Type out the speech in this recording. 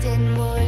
didn't want.